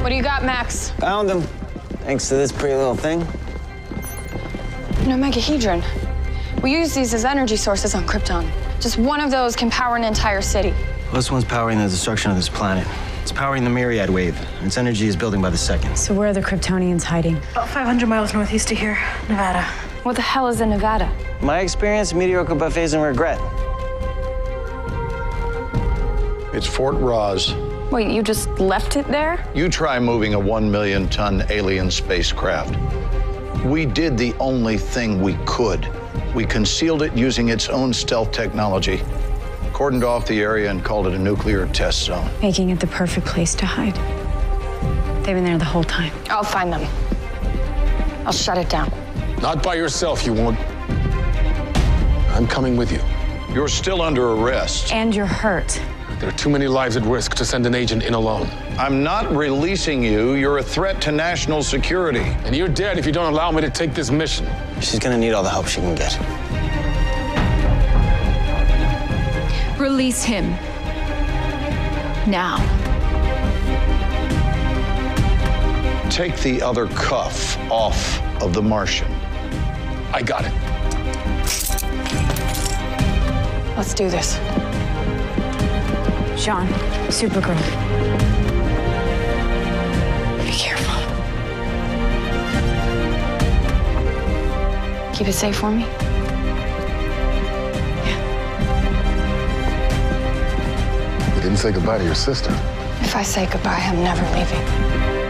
What do you got, Max? Found him. Thanks to this pretty little thing. No megahedron. We use these as energy sources on Krypton. Just one of those can power an entire city. Well, this one's powering the destruction of this planet. It's powering the myriad wave. Its energy is building by the second. So where are the Kryptonians hiding? About 500 miles northeast of here, Nevada. What the hell is in Nevada? My experience, mediocre buffets and regret. It's Fort Rozz. Wait, you just left it there? You try moving a one million ton alien spacecraft. We did the only thing we could. We concealed it using its own stealth technology, cordoned off the area, and called it a nuclear test zone. Making it the perfect place to hide. They've been there the whole time. I'll find them. I'll shut it down. Not by yourself, you won't. I'm coming with you. You're still under arrest. And you're hurt. There are too many lives at risk to send an agent in alone. I'm not releasing you. You're a threat to national security. And you're dead if you don't allow me to take this mission. She's gonna need all the help she can get. Release him. Now. Take the other cuff off of the Martian. I got it. Let's do this. J'onn, Supergirl. Be careful. Keep it safe for me. Yeah. You didn't say goodbye to your sister. If I say goodbye, I'm never leaving.